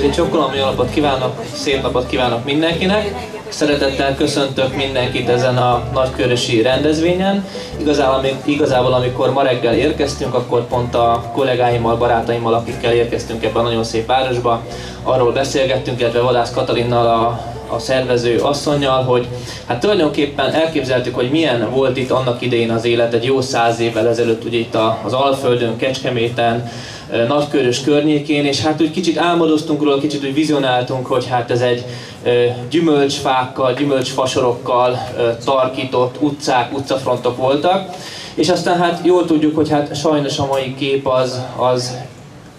Kezi csokolom, jó napot kívánok, szép napot kívánok mindenkinek. Szeretettel köszöntök mindenkit ezen a nagykörösi rendezvényen. Igazából, igazából amikor ma reggel érkeztünk, akkor pont a kollégáimmal, barátaimmal, akikkel érkeztünk ebben a nagyon szép városba, arról beszélgettünk, illetve Vadász Katalinnal a a szervező asszonyjal, hogy hát tulajdonképpen elképzeltük, hogy milyen volt itt annak idején az élet egy jó száz évvel ezelőtt, ugye itt az Alföldön, Kecskeméten, Nagykörös környékén, és hát úgy kicsit álmodoztunk róla, kicsit úgy vizionáltunk, hogy hát ez egy gyümölcsfákkal, gyümölcsfasorokkal tarkított utcák, utcafrontok voltak, és aztán hát jól tudjuk, hogy hát sajnos a mai kép az, az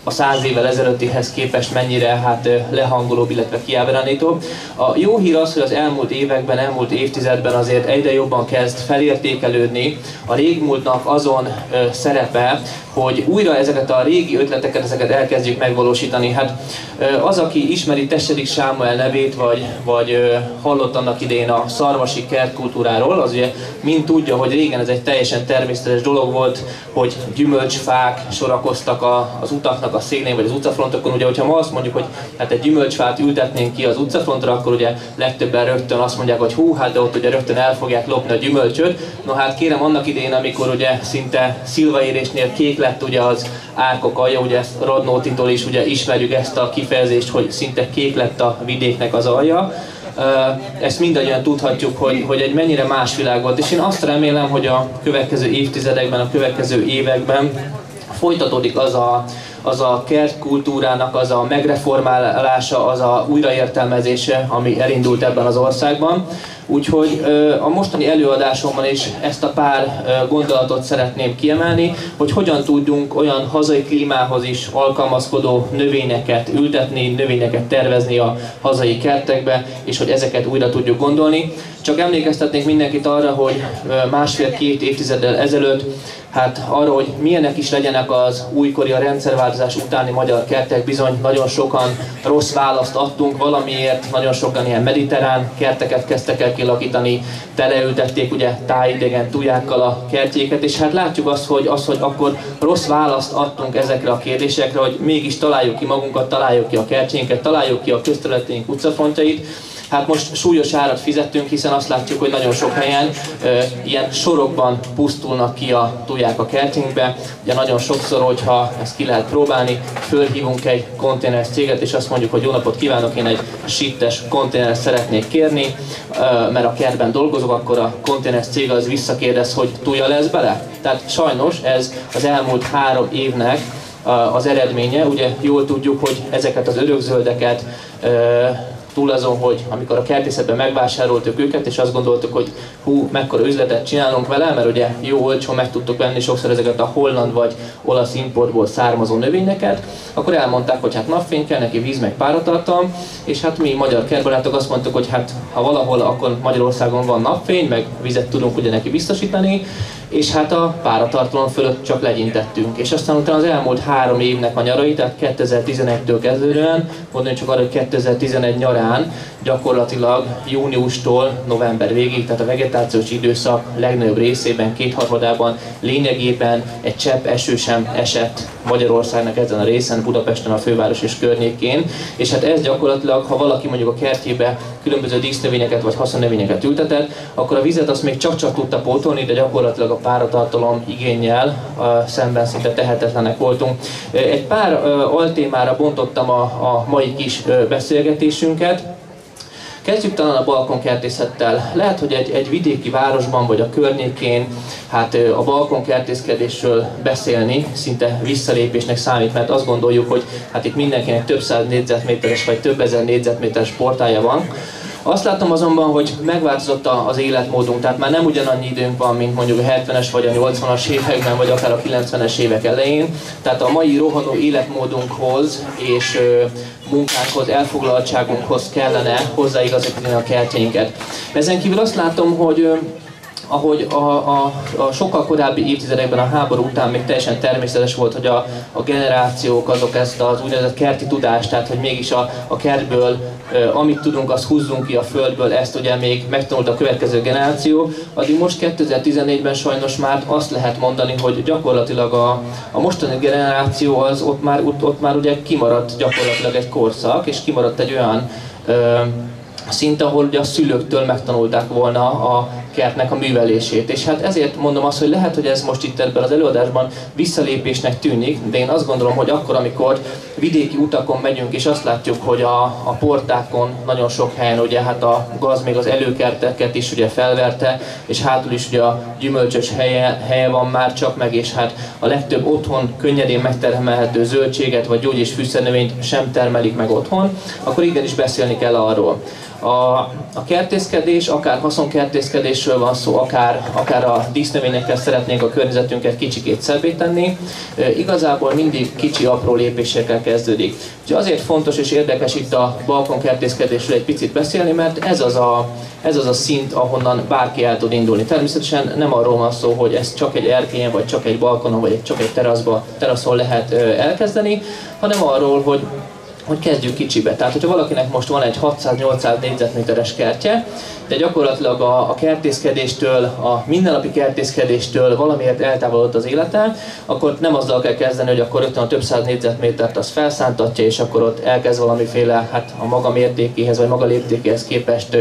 a száz évvel ezelőttihez képest mennyire hát lehangolóbb, illetve kiábránítóbb. A jó hír az, hogy az elmúlt években, elmúlt évtizedben azért egyre jobban kezd felértékelődni a régmúltnak azon szerepe, hogy újra ezeket a régi ötleteket, ezeket elkezdjük megvalósítani. Hát az, aki ismeri Tessedik Sámuel nevét, vagy, vagy hallott annak idején a szarvasi kertkultúráról, az ugye mind tudja, hogy régen ez egy teljesen természetes dolog volt, hogy gyümölcsfák sorakoztak a, az utaknak a szélén, vagy az utcafrontokon. Ugye, hogyha ma azt mondjuk, hogy hát egy gyümölcsfát ültetnénk ki az utcafrontra, akkor ugye legtöbben rögtön azt mondják, hogy hú, hát de ott ugye rögtön el fogják lopni a gyümölcsöt. No hát kérem, annak idején, amikor ugye szinte szilvaérésnél kék lett ugye az árkok alja, ugye ezt Radnótitól is ugye ismerjük ezt a kifejezést, hogy szinte kék lett a vidéknek az alja. Ezt mindannyian tudhatjuk, hogy, hogy egy mennyire más világ volt, és én azt remélem, hogy a következő évtizedekben, a következő években folytatódik az a, az a kertkultúrának az a megreformálása, az a újraértelmezése, ami elindult ebben az országban. Úgyhogy a mostani előadásomban is ezt a pár gondolatot szeretném kiemelni, hogy hogyan tudjunk olyan hazai klímához is alkalmazkodó növényeket ültetni, növényeket tervezni a hazai kertekbe, és hogy ezeket újra tudjuk gondolni. Csak emlékeztetnék mindenkit arra, hogy másfél-két évtizeddel ezelőtt hát arra, hogy milyenek is legyenek az újkori a rendszerváltozás utáni magyar kertek, bizony nagyon sokan rossz választ adtunk valamiért, nagyon sokan ilyen mediterrán kerteket kezdtek el kilakítani, teleültették ugye tájidegen tujákkal a kertjéket, és hát látjuk azt, hogy, az, hogy akkor rossz választ adtunk ezekre a kérdésekre, hogy mégis találjuk ki magunkat, találjuk ki a kertjénket, találjuk ki a közterületénk utcafontjait, Hát most súlyos árat fizettünk, hiszen azt látjuk, hogy nagyon sok helyen e, ilyen sorokban pusztulnak ki a tuják a kertünkbe. Ugye nagyon sokszor, hogyha ezt ki lehet próbálni, fölhívunk egy konténer céget, és azt mondjuk, hogy jó napot kívánok, én egy sittes konténer szeretnék kérni, e, mert a kertben dolgozok, akkor a konténer cég az visszakérdez, hogy tuja lesz bele. Tehát sajnos ez az elmúlt három évnek az eredménye. Ugye jól tudjuk, hogy ezeket az örökzöldeket túl azon, hogy amikor a kertészetben megvásároltuk őket, és azt gondoltuk, hogy hú, mekkora üzletet csinálunk vele, mert ugye jó olcsó meg tudtuk venni sokszor ezeket a holland vagy olasz importból származó növényeket, akkor elmondták, hogy hát napfény kell, neki víz meg páratartalom, és hát mi magyar kertbarátok azt mondtuk, hogy hát ha valahol, akkor Magyarországon van napfény, meg vizet tudunk ugye neki biztosítani, és hát a páratartalom fölött csak legyintettünk. És aztán utána az elmúlt három évnek a nyarai, tehát 2011-től kezdődően, mondjuk csak arra, hogy 2011 nyarán on gyakorlatilag júniustól november végig, tehát a vegetációs időszak legnagyobb részében, kétharmadában lényegében egy csepp eső sem esett Magyarországnak ezen a részen, Budapesten, a főváros és környékén. És hát ez gyakorlatilag, ha valaki mondjuk a kertjébe különböző dísznövényeket vagy haszonnövényeket ültetett, akkor a vizet azt még csak-csak tudta pótolni, de gyakorlatilag a páratartalom igényel szemben szinte tehetetlenek voltunk. Egy pár altémára bontottam a, a mai kis beszélgetésünket. Kezdjük talán a balkonkertészettel. Lehet, hogy egy, egy vidéki városban vagy a környékén hát a balkonkertészkedésről beszélni szinte visszalépésnek számít, mert azt gondoljuk, hogy hát itt mindenkinek több száz négyzetméteres vagy több ezer négyzetméteres portája van, azt látom azonban, hogy megváltozott az életmódunk, tehát már nem ugyanannyi időnk van, mint mondjuk a 70-es vagy a 80-as években, vagy akár a 90-es évek elején. Tehát a mai rohanó életmódunkhoz és munkánkhoz, elfoglaltságunkhoz kellene hozzáigazítani a kertjeinket. Ezen kívül azt látom, hogy ahogy a, a, a sokkal korábbi évtizedekben a háború után még teljesen természetes volt, hogy a, a generációk azok ezt az úgynevezett kerti tudást, tehát hogy mégis a, a kertből, amit tudunk, azt húzzunk ki a földből, ezt ugye még megtanult a következő generáció, addig most 2014-ben sajnos már azt lehet mondani, hogy gyakorlatilag a, a mostani generáció az ott már, ott, ott már ugye kimaradt gyakorlatilag egy korszak, és kimaradt egy olyan ö, szint, ahol ugye a szülőktől megtanulták volna a kertnek a művelését. És hát ezért mondom azt, hogy lehet, hogy ez most itt ebben az előadásban visszalépésnek tűnik, de én azt gondolom, hogy akkor, amikor vidéki utakon megyünk, és azt látjuk, hogy a, a portákon nagyon sok helyen ugye hát a gaz még az előkerteket is ugye felverte, és hátul is ugye a gyümölcsös helye, helye van már csak meg, és hát a legtöbb otthon könnyedén megtermelhető zöldséget vagy gyógy és fűszernövényt sem termelik meg otthon, akkor igenis beszélni kell arról. A, a kertészkedés, akár haszonkertészkedésről van szó, akár, akár a dísznövényekkel szeretnénk a környezetünket kicsikét szebbé tenni, e, igazából mindig kicsi, apró lépésekkel kezdődik. Úgyhogy azért fontos és érdekes itt a balkonkertészkedésről egy picit beszélni, mert ez az a, ez az a szint, ahonnan bárki el tud indulni. Természetesen nem arról van szó, hogy ez csak egy erkélyen, vagy csak egy balkonon, vagy csak egy teraszba, teraszon lehet elkezdeni, hanem arról, hogy hogy kezdjük kicsibe. Tehát, hogyha valakinek most van egy 600-800 négyzetméteres kertje, de gyakorlatilag a, a kertészkedéstől, a mindennapi kertészkedéstől valamiért eltávolodott az élete, akkor nem azzal kell kezdeni, hogy akkor rögtön a több száz négyzetmétert az felszántatja, és akkor ott elkezd valamiféle, hát a maga mértékéhez, vagy maga léptékéhez képest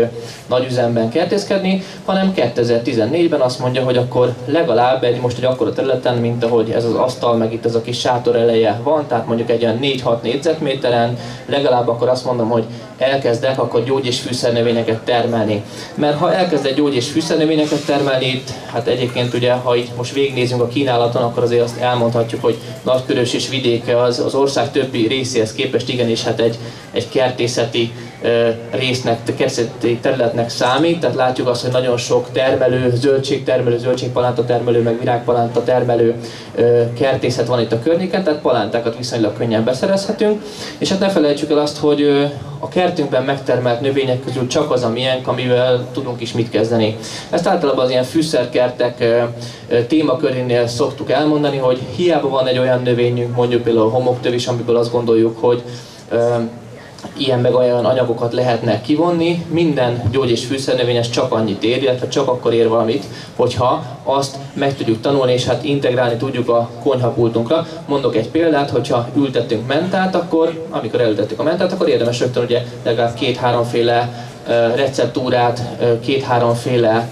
nagy üzemben kertészkedni, hanem 2014-ben azt mondja, hogy akkor legalább egy most egy akkora területen, mint ahogy ez az asztal, meg itt ez a kis sátor eleje van, tehát mondjuk egy olyan 4-6 négyzetméteren, legalább akkor azt mondom, hogy elkezdek akkor gyógy- és fűszernövényeket termelni. Mert ha elkezdek gyógy- és fűszernövényeket termelni, itt, hát egyébként ugye, ha itt most végignézünk a kínálaton, akkor azért azt elmondhatjuk, hogy Nagykörös és vidéke az, az ország többi részéhez képest igenis hát egy, egy kertészeti résznek, kertészeti területnek számít, tehát látjuk azt, hogy nagyon sok termelő, zöldségtermelő, zöldségpalánta termelő, meg virágpalánta termelő kertészet van itt a környéken, tehát palántákat viszonylag könnyen beszerezhetünk, és hát ne felejtsük el azt, hogy a kertünkben megtermelt növények közül csak az a miénk, amivel tudunk is mit kezdeni. Ezt általában az ilyen fűszerkertek témakörénél szoktuk elmondani, hogy hiába van egy olyan növényünk, mondjuk például a amiből azt gondoljuk, hogy ilyen meg olyan anyagokat lehetne kivonni. Minden gyógy- és fűszernövényes csak annyit ér, illetve csak akkor ér valamit, hogyha azt meg tudjuk tanulni, és hát integrálni tudjuk a konyhapultunkra. Mondok egy példát, hogyha ültettünk mentát, akkor, amikor elültettük a mentát, akkor érdemes rögtön ugye legalább két-háromféle receptúrát, két-háromféle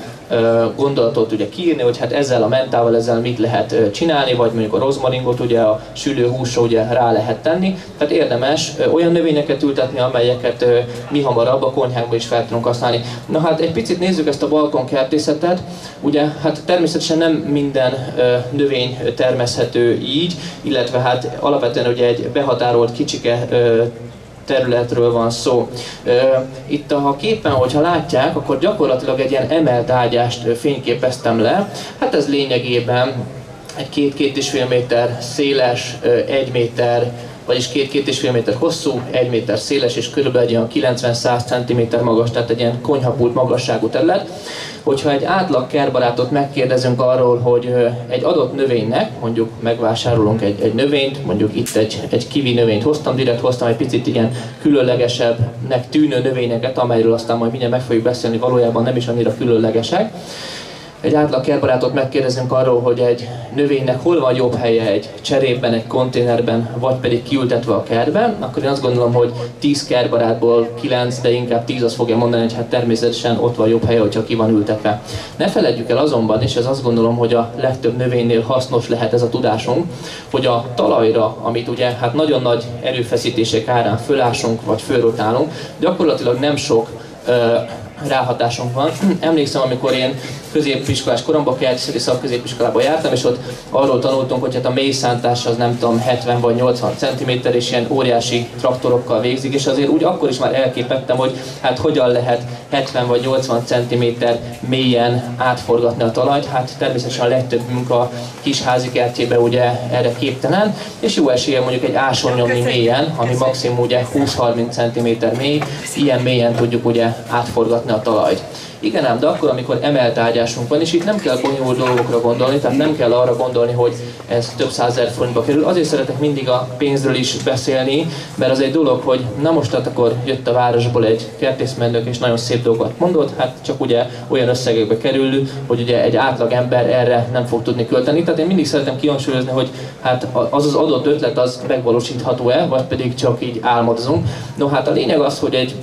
gondolatot ugye kiírni, hogy hát ezzel a mentával ezzel mit lehet csinálni, vagy mondjuk a rozmaringot ugye a sülőhúsra ugye rá lehet tenni. Tehát érdemes olyan növényeket ültetni, amelyeket mi hamarabb a konyhánkban is fel tudunk használni. Na hát egy picit nézzük ezt a balkonkertészetet. Ugye hát természetesen nem minden növény termeszhető így, illetve hát alapvetően ugye egy behatárolt kicsike területről van szó. Itt a képen, hogyha látják, akkor gyakorlatilag egy ilyen emelt ágyást fényképeztem le. Hát ez lényegében egy két-két és fél méter széles, egy méter vagyis két-két és fél méter hosszú, egy méter széles és körülbelül egy olyan 90-100 cm magas, tehát egy ilyen konyhapult magasságú terület. Hogyha egy átlag kerbarátot megkérdezünk arról, hogy egy adott növénynek, mondjuk megvásárolunk egy, egy növényt, mondjuk itt egy, egy kivi növényt hoztam, direkt hoztam egy picit ilyen különlegesebbnek tűnő növényeket, amelyről aztán majd mindjárt meg fogjuk beszélni, valójában nem is annyira különlegesek egy átlag kertbarátot megkérdezünk arról, hogy egy növénynek hol van jobb helye egy cserében, egy konténerben, vagy pedig kiültetve a kertben, akkor én azt gondolom, hogy 10 kertbarátból 9, de inkább 10 az fogja mondani, hogy hát természetesen ott van jobb helye, hogyha ki van ültetve. Ne feledjük el azonban, és ez azt gondolom, hogy a legtöbb növénynél hasznos lehet ez a tudásunk, hogy a talajra, amit ugye hát nagyon nagy erőfeszítések árán fölásunk, vagy fölrotálunk, gyakorlatilag nem sok ráhatásunk van. Emlékszem, amikor én középiskolás koromban, kertészeti szakközépiskolában jártam, és ott arról tanultunk, hogy hát a mély szántás az nem tudom 70 vagy 80 cm, és ilyen óriási traktorokkal végzik, és azért úgy akkor is már elképettem, hogy hát hogyan lehet 70 vagy 80 cm mélyen átforgatni a talajt. Hát természetesen a legtöbbünk a kis házi kertjébe ugye erre képtelen, és jó esélye mondjuk egy áson nyomni mélyen, ami maximum ugye 20-30 cm mély, ilyen mélyen tudjuk ugye átforgatni kötni a talajt. Igen ám, de akkor, amikor emelt ágyásunk van, és itt nem kell bonyolult dolgokra gondolni, tehát nem kell arra gondolni, hogy ez több százezer forintba kerül. Azért szeretek mindig a pénzről is beszélni, mert az egy dolog, hogy na most hát akkor jött a városból egy kertészmendők és nagyon szép dolgokat mondott, hát csak ugye olyan összegekbe kerül, hogy ugye egy átlag ember erre nem fog tudni költeni. Tehát én mindig szeretem kihangsúlyozni, hogy hát az az adott ötlet az megvalósítható-e, vagy pedig csak így álmodozunk. No hát a lényeg az, hogy egy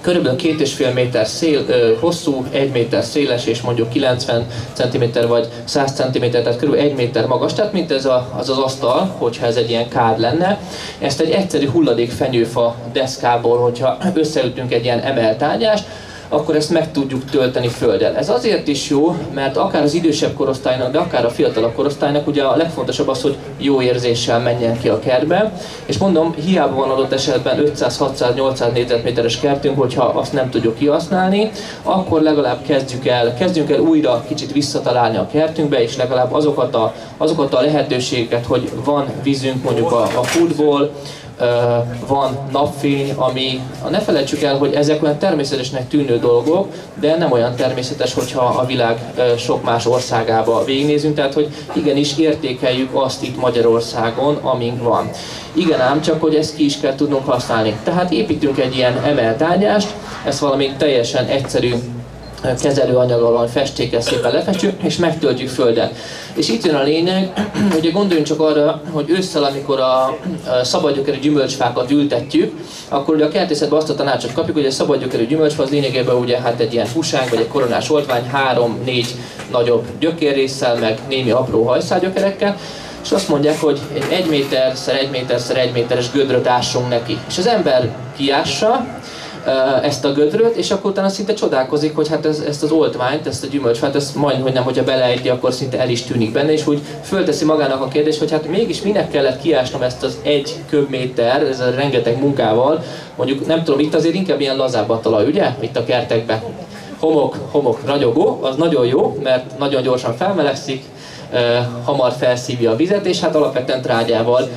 körülbelül két és fél méter szél, ö, hosszú, egy méter széles és mondjuk 90 cm vagy 100 cm, tehát körülbelül egy méter magas, tehát mint ez a, az az asztal, hogyha ez egy ilyen kád lenne. Ezt egy egyszerű hulladék fenyőfa deszkából, hogyha összeütünk egy ilyen emelt ágyást, akkor ezt meg tudjuk tölteni földdel. Ez azért is jó, mert akár az idősebb korosztálynak, de akár a fiatalabb korosztálynak ugye a legfontosabb az, hogy jó érzéssel menjen ki a kertbe. És mondom, hiába van adott esetben 500, 600, 800 négyzetméteres kertünk, hogyha azt nem tudjuk kihasználni, akkor legalább kezdjük el, kezdjünk el újra kicsit visszatalálni a kertünkbe, és legalább azokat a, azokat a lehetőségeket, hogy van vízünk mondjuk a, a futból, van napfény, ami, ne felejtsük el, hogy ezek olyan természetesnek tűnő dolgok, de nem olyan természetes, hogyha a világ sok más országába végignézünk, tehát hogy igenis értékeljük azt itt Magyarországon, amink van. Igen ám, csak hogy ezt ki is kell tudnunk használni. Tehát építünk egy ilyen emelt ágyást, ezt valami teljesen egyszerű kezelőanyaggal van festékkel szépen lefestjük, és megtöltjük földet. És itt jön a lényeg, hogy gondoljunk csak arra, hogy ősszel, amikor a szabadgyökerű gyümölcsfákat ültetjük, akkor ugye a kertészetben azt a tanácsot kapjuk, hogy a szabadgyökerű gyümölcsfa az lényegében ugye hát egy ilyen fusánk, vagy egy koronás oltvány, három-négy nagyobb gyökérrészsel, meg némi apró hajszálgyökerekkel, és azt mondják, hogy egy 1 méterszer 1 méterszer 1 méteres gödröt ássunk neki. És az ember kiássa, ezt a gödröt, és akkor utána szinte csodálkozik, hogy hát ez, ezt az oltmányt, ezt a gyümölcsfát, ezt majd, hogy nem, hogyha beleejti, akkor szinte el is tűnik benne, és úgy fölteszi magának a kérdést, hogy hát mégis minek kellett kiásnom ezt az egy köbméter, ez a rengeteg munkával, mondjuk nem tudom, itt azért inkább ilyen lazább a talaj, ugye? Itt a kertekben. Homok, homok, ragyogó, az nagyon jó, mert nagyon gyorsan felmelegszik, hamar felszívja a vizet, és hát alapvetően trágyával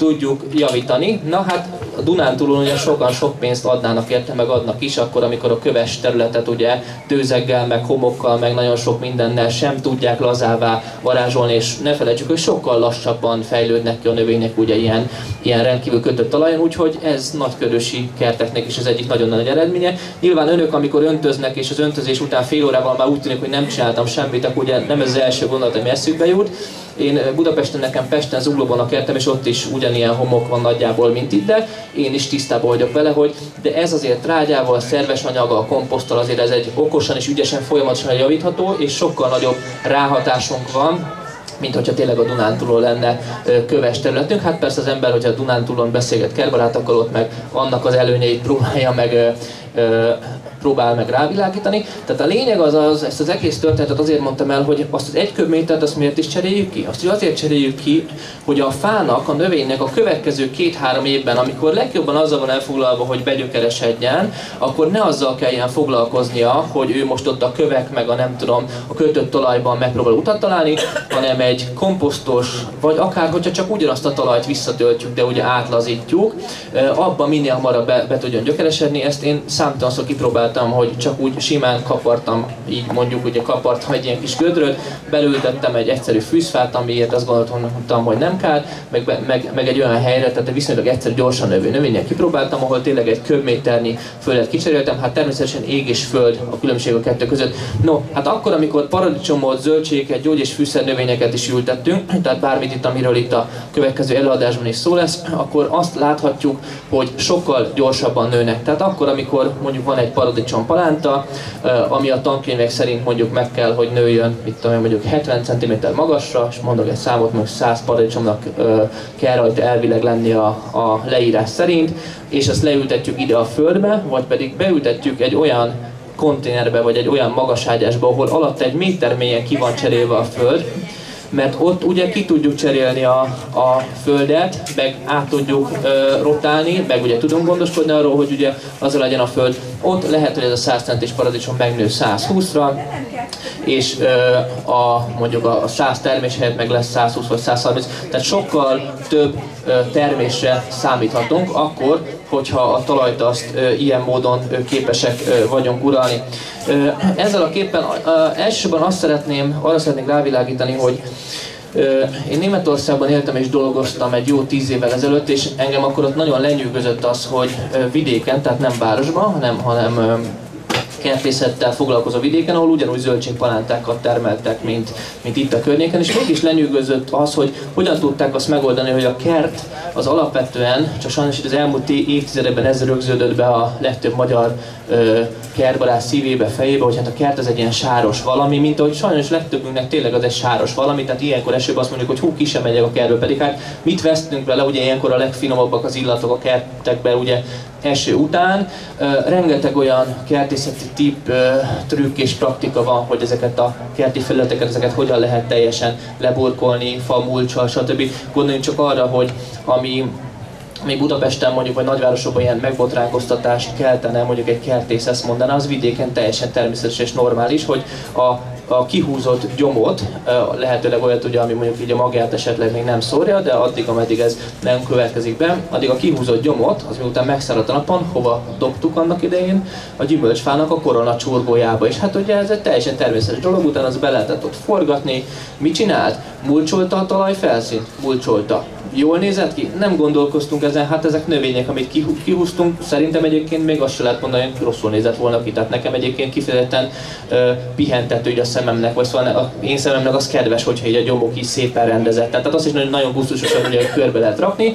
tudjuk javítani. Na hát a Dunántúlon ugye sokan sok pénzt adnának érte, meg adnak is, akkor amikor a köves területet ugye tőzeggel, meg homokkal, meg nagyon sok mindennel sem tudják lazává varázsolni, és ne felejtsük, hogy sokkal lassabban fejlődnek ki a növények ugye ilyen, ilyen rendkívül kötött talajon, úgyhogy ez nagykörösi kerteknek is az egyik nagyon nagy eredménye. Nyilván önök, amikor öntöznek, és az öntözés után fél órával már úgy tűnik, hogy nem csináltam semmit, akkor ugye nem ez az első gondolat, ami eszükbe jut, én Budapesten nekem Pesten Zuglóban a kertem, és ott is ugyanilyen homok van nagyjából, mint itt, én is tisztában vagyok vele, hogy de ez azért trágyával, szerves anyaggal, komposzttal azért ez egy okosan és ügyesen folyamatosan javítható, és sokkal nagyobb ráhatásunk van, mint hogyha tényleg a Dunántúlon lenne köves területünk. Hát persze az ember, hogyha a Dunántúlon beszélget kerbarátokkal, ott meg annak az előnyeit próbálja meg próbál meg rávilágítani. Tehát a lényeg az az, ezt az egész történetet azért mondtam el, hogy azt az egy köbmétert azt miért is cseréljük ki? Azt azért cseréljük ki, hogy a fának, a növénynek a következő két-három évben, amikor legjobban azzal van elfoglalva, hogy begyökeresedjen, akkor ne azzal kelljen foglalkoznia, hogy ő most ott a kövek, meg a nem tudom, a kötött talajban megpróbál utat találni, hanem egy komposztos, vagy akár, hogyha csak ugyanazt a talajt visszatöltjük, de ugye átlazítjuk, abban minél hamarabb be, be tudjon gyökeresedni. Ezt én számtalanszor kipróbáltam csináltam, hogy csak úgy simán kapartam, így mondjuk ugye kapartam egy ilyen kis gödröt, belültettem egy egyszerű fűzfát, amiért azt gondoltam, hogy nem kell, meg, meg, meg egy olyan helyre, tehát viszonylag egyszerű, gyorsan növő növények kipróbáltam, ahol tényleg egy köbméternyi földet kicseréltem, hát természetesen ég és föld a különbség a kettő között. No, hát akkor, amikor paradicsomot, zöldségeket, gyógy és fűszer növényeket is ültettünk, tehát bármit itt, amiről itt a következő előadásban is szó lesz, akkor azt láthatjuk, hogy sokkal gyorsabban nőnek. Tehát akkor, amikor mondjuk van egy paradicsom, paradicsom palánta, ami a tankönyvek szerint mondjuk meg kell, hogy nőjön, mit tudom mondjuk 70 cm magasra, és mondok egy számot, most 100 paradicsomnak kell rajta elvileg lenni a, a leírás szerint, és azt leültetjük ide a földbe, vagy pedig beültetjük egy olyan konténerbe, vagy egy olyan magaságyásba, ahol alatt egy méter mélyen ki van cserélve a föld, mert ott ugye ki tudjuk cserélni a, a földet, meg át tudjuk ö, rotálni, meg ugye tudunk gondoskodni arról, hogy ugye az legyen a föld. Ott lehet, hogy ez a 100 centis paradicsom megnő 120-ra, és ö, a, mondjuk a 100 termés helyett meg lesz 120 vagy 130, tehát sokkal több ö, termésre számíthatunk akkor, hogyha a talajt azt ilyen módon képesek vagyunk uralni. Ezzel a képen elsősorban azt szeretném, arra szeretnék rávilágítani, hogy én Németországban éltem és dolgoztam egy jó tíz évvel ezelőtt, és engem akkor ott nagyon lenyűgözött az, hogy vidéken, tehát nem városban, hanem, hanem kertészettel foglalkozó vidéken, ahol ugyanúgy zöldségpalántákat termeltek, mint, mint itt a környéken, és mégis lenyűgözött az, hogy hogyan tudták azt megoldani, hogy a kert az alapvetően, csak sajnos itt az elmúlt évtizedekben ez rögződött be a legtöbb magyar ö, kertbarát szívébe, fejébe, hogy hát a kert az egy ilyen sáros valami, mint ahogy sajnos legtöbbünknek tényleg az egy sáros valami, tehát ilyenkor esőbb azt mondjuk, hogy hú, ki sem megyek a kertbe, pedig hát mit vesztünk vele, ugye ilyenkor a legfinomabbak az illatok a kertekben, ugye eső után. Rengeteg olyan kertészeti tip, trükk és praktika van, hogy ezeket a kerti felületeket, ezeket hogyan lehet teljesen leburkolni, fa, mulcsal, stb. Gondoljunk csak arra, hogy ami még Budapesten mondjuk, vagy nagyvárosokban ilyen megbotránkoztatást keltene, mondjuk egy kertész ezt mondaná, az vidéken teljesen természetes és normális, hogy a a kihúzott gyomot, lehetőleg olyat ugye, ami mondjuk így a magját esetleg még nem szórja, de addig, ameddig ez nem következik be, addig a kihúzott gyomot, az miután megszáradt a napon, hova dobtuk annak idején, a gyümölcsfának a korona csurgójába. És hát ugye ez egy teljesen természetes dolog, utána az be lehetett ott forgatni. Mit csinált? Mulcsolta a talaj felszínt? Mulcsolta jól nézett ki? Nem gondolkoztunk ezen, hát ezek növények, amit kihúztunk, szerintem egyébként még azt se lehet mondani, hogy rosszul nézett volna ki. Tehát nekem egyébként kifejezetten uh, pihentető így a szememnek, vagy szóval a én szememnek az kedves, hogyha így a gyomok is szépen rendezett. Tehát az is nagyon, nagyon gusztusos, hogy a körbe lehet rakni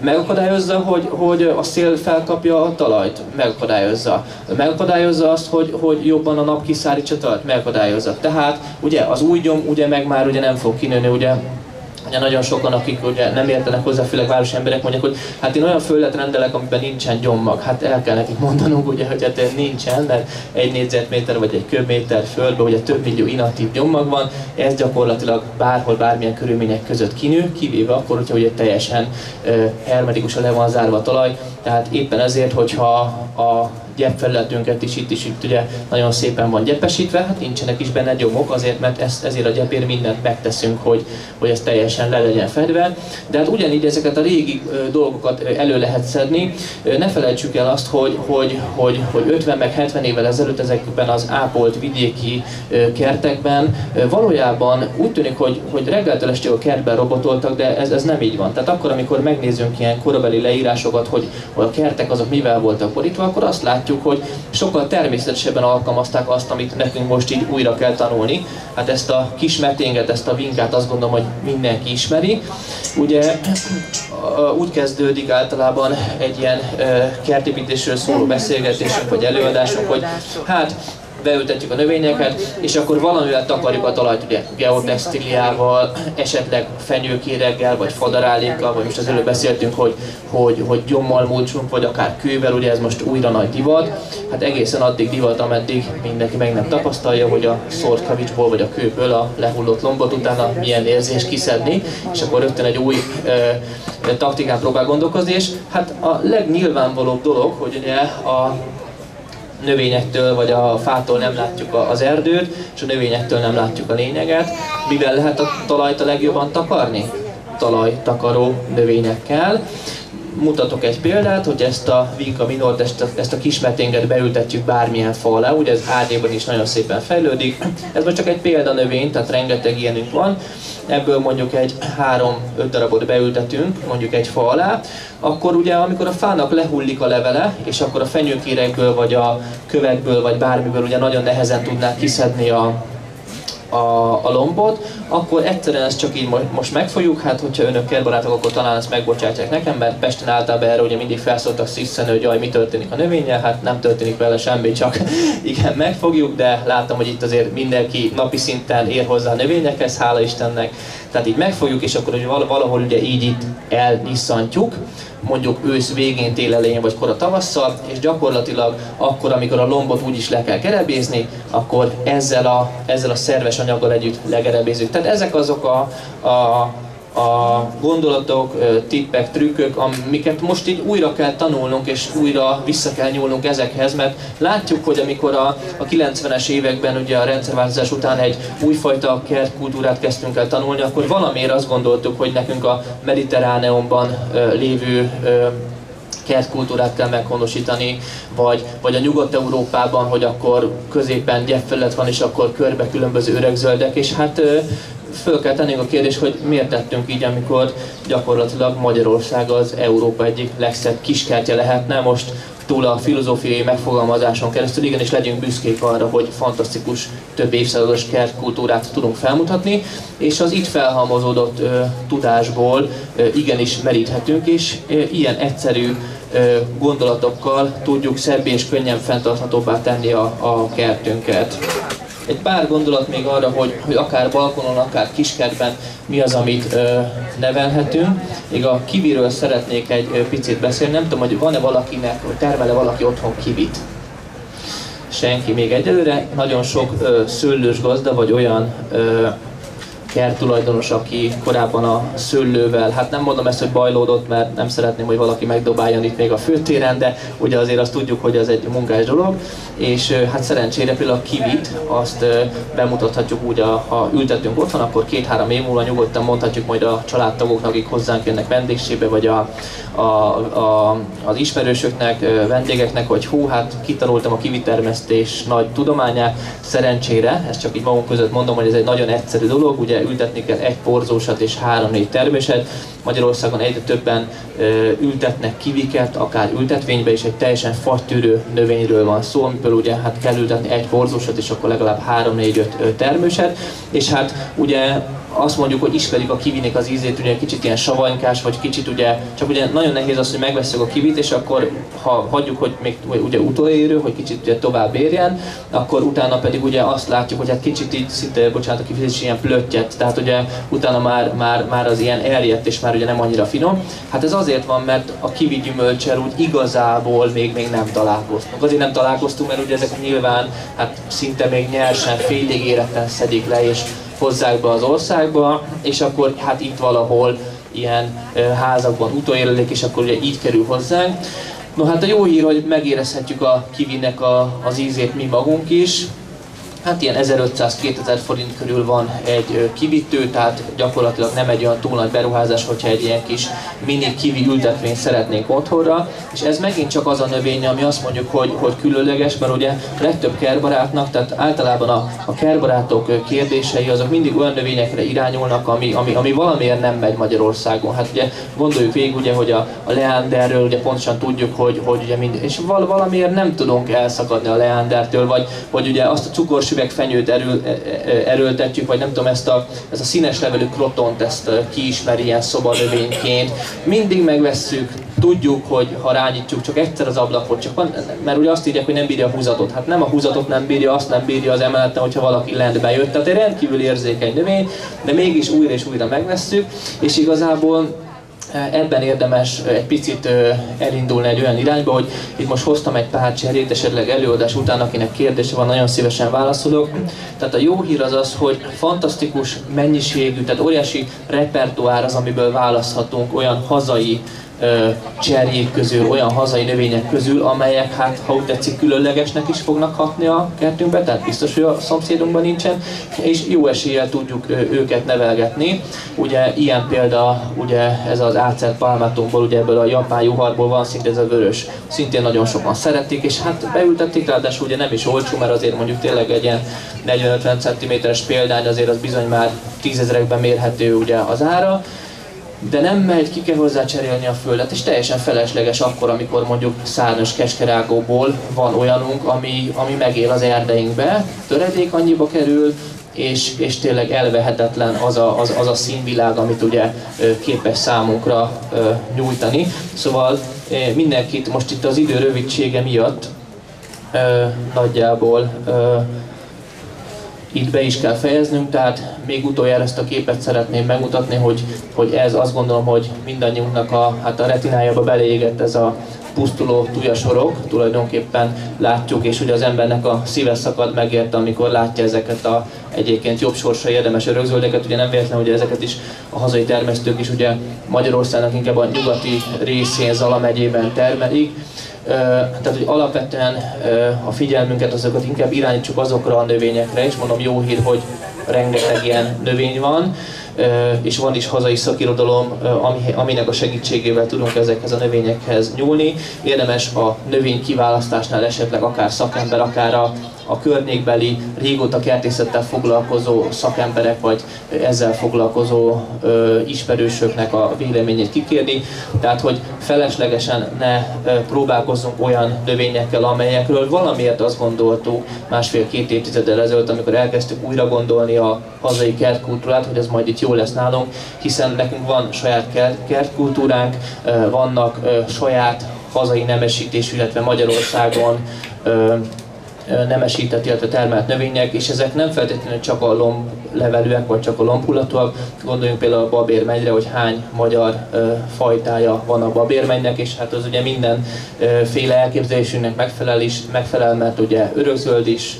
megakadályozza, hogy, hogy a szél felkapja a talajt, megakadályozza. Megakadályozza azt, hogy, hogy jobban a nap kiszárítsa a talajt, megakadályozza. Tehát ugye az új gyom ugye meg már ugye nem fog kinőni, ugye Ugye nagyon sokan, akik ugye nem értenek hozzá, főleg városi emberek mondják, hogy hát én olyan földet rendelek, amiben nincsen gyommag. Hát el kell nekik mondanunk, ugye, hogy hát nincsen, mert egy négyzetméter vagy egy köbméter földben ugye több millió inaktív gyommag van, ez gyakorlatilag bárhol, bármilyen körülmények között kinő, kivéve akkor, hogyha ugye teljesen hermetikusan le van zárva a talaj, tehát éppen ezért, hogyha a gyepfelületünket is itt is itt ugye nagyon szépen van gyepesítve, hát nincsenek is benne gyomok, azért, mert ezt, ezért a gyepér mindent megteszünk, hogy, hogy ez teljesen le legyen fedve. De hát ugyanígy ezeket a régi dolgokat elő lehet szedni. Ne felejtsük el azt, hogy, hogy, hogy, hogy 50 meg 70 évvel ezelőtt ezekben az ápolt vidéki kertekben valójában úgy tűnik, hogy, hogy reggeltől estig a kertben robotoltak, de ez, ez nem így van. Tehát akkor, amikor megnézünk ilyen korabeli leírásokat, hogy, hogy a kertek azok mivel voltak borítva, akkor azt látjuk, látjuk, hogy sokkal természetesebben alkalmazták azt, amit nekünk most így újra kell tanulni. Hát ezt a kis meténget, ezt a vinkát azt gondolom, hogy mindenki ismeri. Ugye úgy kezdődik általában egy ilyen kertépítésről szóló beszélgetésünk vagy előadásunk, hogy hát beültetjük a növényeket, és akkor valamivel takarjuk a talajt, ugye geotextiliával, esetleg fenyőkéreggel, vagy fadarálékkal, vagy most az előbb beszéltünk, hogy, hogy, hogy gyommal mulcsunk, vagy akár kővel, ugye ez most újra nagy divat. Hát egészen addig divat, ameddig mindenki meg nem tapasztalja, hogy a szórt kavicsból vagy a kőből a lehullott lombot utána milyen érzés kiszedni, és akkor rögtön egy új ö, taktikán próbál gondolkozni, és hát a legnyilvánvalóbb dolog, hogy ugye a növényektől vagy a fától nem látjuk az erdőt, és a növényektől nem látjuk a lényeget. Mivel lehet a talajt a legjobban takarni? Talajtakaró növényekkel. Mutatok egy példát, hogy ezt a Vinca minort, ezt a, ezt a kismeténget beültetjük bármilyen fa alá, ugye ez árnyékban is nagyon szépen fejlődik. Ez most csak egy példanövény, tehát rengeteg ilyenünk van. Ebből mondjuk egy 3-5 darabot beültetünk, mondjuk egy fa alá, akkor ugye amikor a fának lehullik a levele, és akkor a fenyőkérekből, vagy a kövekből, vagy bármiből ugye nagyon nehezen tudnák kiszedni a, a, a lombot, akkor egyszerűen ezt csak így most megfogjuk, hát hogyha önök kerbarátok, akkor talán ezt megbocsátják nekem, mert Pesten általában erre ugye mindig felszóltak sziszenő, hogy jaj, mi történik a növényel, hát nem történik vele semmi, csak igen, megfogjuk, de látom, hogy itt azért mindenki napi szinten ér hozzá a növényekhez, hála Istennek, tehát így megfogjuk, és akkor hogy valahol ugye így itt elnyisszantjuk, mondjuk ősz végén, tél elején vagy kora tavasszal, és gyakorlatilag akkor, amikor a lombot úgy is le kell gerebézni, akkor ezzel a, ezzel a szerves anyaggal együtt legerebézzük. Tehát ezek azok a, a a gondolatok, tippek, trükkök, amiket most így újra kell tanulnunk, és újra vissza kell nyúlnunk ezekhez, mert látjuk, hogy amikor a, a 90-es években ugye a rendszerváltozás után egy újfajta kertkultúrát kezdtünk el tanulni, akkor valamiért azt gondoltuk, hogy nekünk a mediterráneumban lévő kertkultúrát kell meghonosítani, vagy, vagy a Nyugat-Európában, hogy akkor középen gyepfelület van, és akkor körbe különböző öregzöldek, és hát föl kell tennünk a kérdés, hogy miért tettünk így, amikor gyakorlatilag Magyarország az Európa egyik legszebb kiskertje lehetne. Most túl a filozófiai megfogalmazáson keresztül, igenis legyünk büszkék arra, hogy fantasztikus több évszázados kertkultúrát tudunk felmutatni, és az itt felhalmozódott ö, tudásból ö, igenis meríthetünk, és ö, ilyen egyszerű ö, gondolatokkal tudjuk szebb és könnyen fenntarthatóbbá tenni a, a kertünket. Egy pár gondolat még arra, hogy, hogy akár balkonon, akár kiskertben mi az, amit ö, nevelhetünk. Még a kiviről szeretnék egy ö, picit beszélni. Nem tudom, hogy van-e valakinek, vagy termele valaki otthon kivit. Senki még egyelőre. Nagyon sok ö, szőlős gazda, vagy olyan ö, kerttulajdonos, aki korábban a szőlővel, hát nem mondom ezt, hogy bajlódott, mert nem szeretném, hogy valaki megdobáljon itt még a főtéren, de ugye azért azt tudjuk, hogy ez egy munkás dolog, és hát szerencsére például a kivit, azt bemutathatjuk úgy, ha ültetünk otthon, akkor két-három év múlva nyugodtan mondhatjuk majd a családtagoknak, akik hozzánk jönnek vendégségbe, vagy a, a, a, az ismerősöknek, vendégeknek, hogy hú, hát kitanultam a kivitermesztés nagy tudományát, szerencsére, ezt csak így magunk között mondom, hogy ez egy nagyon egyszerű dolog, ugye ültetni kell egy porzósat és három-négy terméset. Magyarországon egyre többen ültetnek kiviket, akár ültetvénybe, és egy teljesen fagytűrő növényről van szó, amiből ugye hát kell ültetni egy porzósat, és akkor legalább 3-4-5 termőset. És hát ugye azt mondjuk, hogy ismerjük a kivinek az ízét, ugye kicsit ilyen savanykás, vagy kicsit ugye, csak ugye nagyon nehéz az, hogy megveszünk a kivit, és akkor ha hagyjuk, hogy még ugye utolérő, hogy kicsit ugye tovább érjen, akkor utána pedig ugye azt látjuk, hogy hát kicsit így szinte, bocsánat, a kifejezés ilyen plöttyet, tehát ugye utána már, már, már az ilyen eljött, és már ugye nem annyira finom. Hát ez azért van, mert a kivi gyümölcsel úgy igazából még, még nem találkoztunk. Azért nem találkoztunk, mert ugye ezek nyilván hát szinte még nyersen, félig éretten szedik le, és hozzák be az országba, és akkor hát itt valahol ilyen házakban utolérlelik, és akkor ugye így kerül hozzánk. No hát a jó hír, hogy megérezhetjük a kivinek a, az ízét mi magunk is, Hát ilyen 1500-2000 forint körül van egy kivitő, tehát gyakorlatilag nem egy olyan túl nagy beruházás, hogyha egy ilyen kis mini kivi ültetvényt szeretnénk otthonra. És ez megint csak az a növény, ami azt mondjuk, hogy, hogy különleges, mert ugye legtöbb kerbarátnak, tehát általában a, a kerbarátok kérdései azok mindig olyan növényekre irányulnak, ami, ami, ami valamiért nem megy Magyarországon. Hát ugye gondoljuk végig, ugye, hogy a, a leánderről ugye pontosan tudjuk, hogy, hogy ugye mind, és val, valamiért nem tudunk elszakadni a leándertől, vagy, vagy ugye azt a cukor üvegfenyőt erül, e, e, erőltetjük, vagy nem tudom, ezt a, ez a színes levelű krotont, ezt kiismeri ilyen szobanövényként. Mindig megvesszük, tudjuk, hogy ha rányítjuk csak egyszer az ablakot, csak van, mert ugye azt írják, hogy nem bírja a húzatot. Hát nem a húzatot nem bírja, azt nem bírja az emeleten, hogyha valaki lent bejött. Tehát egy rendkívül érzékeny növény, de mégis újra és újra megvesszük, és igazából ebben érdemes egy picit elindulni egy olyan irányba, hogy itt most hoztam egy pár cserét, esetleg előadás után, akinek kérdése van, nagyon szívesen válaszolok. Tehát a jó hír az az, hogy fantasztikus mennyiségű, tehát óriási repertoár az, amiből választhatunk olyan hazai cserjék közül, olyan hazai növények közül, amelyek hát, ha úgy tetszik, különlegesnek is fognak hatni a kertünkbe, tehát biztos, hogy a szomszédunkban nincsen, és jó eséllyel tudjuk őket nevelgetni. Ugye ilyen példa, ugye ez az ácert palmátumból, ugye ebből a japán juharból van szinte ez a vörös, szintén nagyon sokan szeretik, és hát beültették, ráadásul ugye nem is olcsó, mert azért mondjuk tényleg egy ilyen 40-50 cm-es példány azért az bizony már tízezerekben mérhető ugye az ára, de nem megy, ki kell hozzá cserélni a földet, és teljesen felesleges akkor, amikor mondjuk szárnyos keskerágóból van olyanunk, ami, ami megél az erdeinkbe, töredék annyiba kerül, és, és tényleg elvehetetlen az a, az, az a színvilág, amit ugye képes számunkra nyújtani. Szóval mindenkit most itt az idő rövidsége miatt nagyjából itt be is kell fejeznünk, tehát még utoljára ezt a képet szeretném megmutatni, hogy, hogy ez azt gondolom, hogy mindannyiunknak a, hát a retinájába beleégett ez a pusztuló tujasorok, tulajdonképpen látjuk, és hogy az embernek a szíve szakad megérte, amikor látja ezeket a egyébként jobb sorsra érdemes örökzöldeket, ugye nem véletlen, hogy ezeket is a hazai termesztők is ugye Magyarországnak inkább a nyugati részén, Zala megyében termelik, tehát, hogy alapvetően a figyelmünket azokat inkább irányítsuk azokra a növényekre, és mondom jó hír, hogy rengeteg ilyen növény van. És van is hazai szakirodalom, aminek a segítségével tudunk ezekhez a növényekhez nyúlni. Érdemes a növény kiválasztásnál esetleg akár szakember, akár a a környékbeli, régóta kertészettel foglalkozó szakemberek, vagy ezzel foglalkozó ö, ismerősöknek a véleményét kikérni. Tehát, hogy feleslegesen ne ö, próbálkozzunk olyan növényekkel, amelyekről valamiért azt gondoltuk másfél-két évtizeddel ezelőtt, amikor elkezdtük újra gondolni a hazai kertkultúrát, hogy ez majd itt jó lesz nálunk, hiszen nekünk van saját kert, kertkultúránk, ö, vannak ö, saját hazai nemesítés, illetve Magyarországon nemesített, illetve termelt növények, és ezek nem feltétlenül csak a lomblevelűek, vagy csak a lombhullatúak. Gondoljunk például a babérmegyre, hogy hány magyar fajtája van a babérmegynek, és hát az ugye mindenféle elképzelésünknek megfelel, is, megfelel, mert ugye örökzöld is,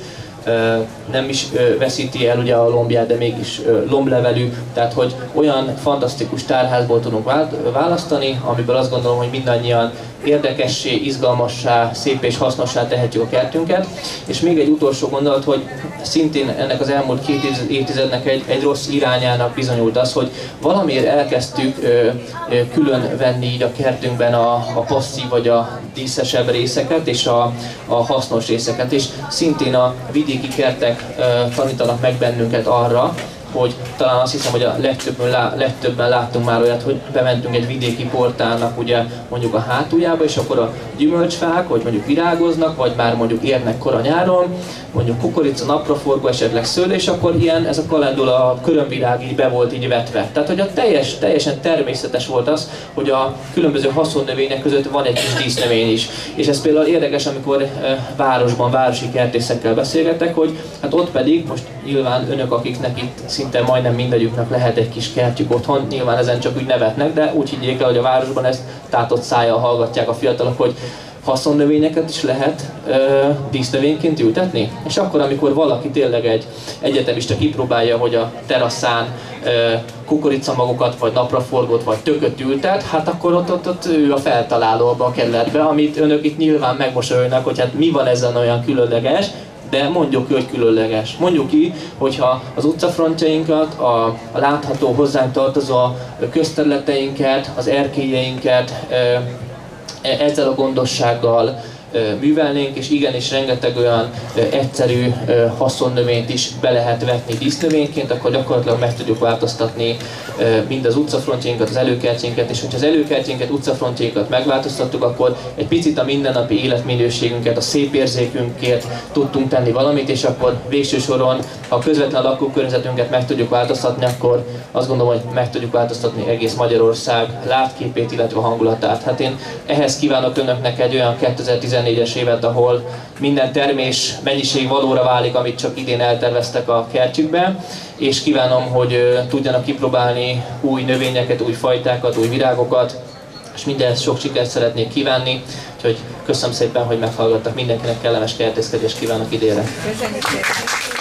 nem is veszíti el ugye a lombját, de mégis lomblevelű, tehát hogy olyan fantasztikus tárházból tudunk választani, amiből azt gondolom, hogy mindannyian érdekessé, izgalmassá, szép és hasznossá tehetjük a kertünket. És még egy utolsó gondolat, hogy szintén ennek az elmúlt két évtizednek egy, egy rossz irányának bizonyult az, hogy valamiért elkezdtük ö, ö, külön venni így a kertünkben a, a passzív vagy a díszesebb részeket és a, a hasznos részeket. És szintén a vidéki kertek ö, tanítanak meg bennünket arra, hogy talán azt hiszem, hogy a legtöbben, lá, legtöbben láttunk már olyat, hogy bementünk egy vidéki portálnak ugye mondjuk a hátuljába, és akkor a gyümölcsfák, vagy mondjuk virágoznak, vagy már mondjuk érnek kora nyáron, mondjuk kukorica, napraforgó, esetleg szőlő, és akkor ilyen, ez a kalendula, a körömvilág így be volt így vetve. Tehát, hogy a teljes, teljesen természetes volt az, hogy a különböző haszonnövények között van egy kis dísznövény is. És ez például érdekes, amikor városban, városi kertészekkel beszélgetek, hogy hát ott pedig, most nyilván önök, akiknek itt szinte majdnem mindegyüknek lehet egy kis kertjük otthon, nyilván ezen csak úgy nevetnek, de úgy higgyék el, hogy a városban ezt tátott szájjal hallgatják a fiatalok, hogy haszonnövényeket is lehet ö, dísznövényként ültetni. És akkor, amikor valaki tényleg egy egyetemista kipróbálja, hogy a teraszán ö, kukoricamagokat, vagy napraforgót, vagy tököt ültet, hát akkor ott, ott, ott ő a feltaláló abba a kerületbe, amit önök itt nyilván megmosolyognak, hogy hát mi van ezen olyan különleges, de mondjuk ki, hogy különleges. Mondjuk ki, hogyha az utcafrontjainkat, a, a látható hozzánk tartozó közterületeinket, az erkélyeinket, E, ezzel a gondossággal művelnénk, és igenis rengeteg olyan egyszerű haszonnövényt is be lehet vetni dísznövényként, akkor gyakorlatilag meg tudjuk változtatni mind az utcafrontjainkat, az előkertjénket, és hogyha az előkertjénket, utcafrontjainkat megváltoztattuk, akkor egy picit a mindennapi életminőségünket, a szép érzékünkért tudtunk tenni valamit, és akkor végső soron, ha közvetlen lakókörnyezetünket meg tudjuk változtatni, akkor azt gondolom, hogy meg tudjuk változtatni egész Magyarország látképét, illetve hangulatát. Hát én ehhez kívánok önöknek egy olyan 2014-es évet, ahol minden termés mennyiség valóra válik, amit csak idén elterveztek a kertjükbe, és kívánom, hogy tudjanak kipróbálni új növényeket, új fajtákat, új virágokat, és mindenhez sok sikert szeretnék kívánni, úgyhogy köszönöm szépen, hogy meghallgattak, mindenkinek kellemes kertészkedést kívánok idére. Köszönjük!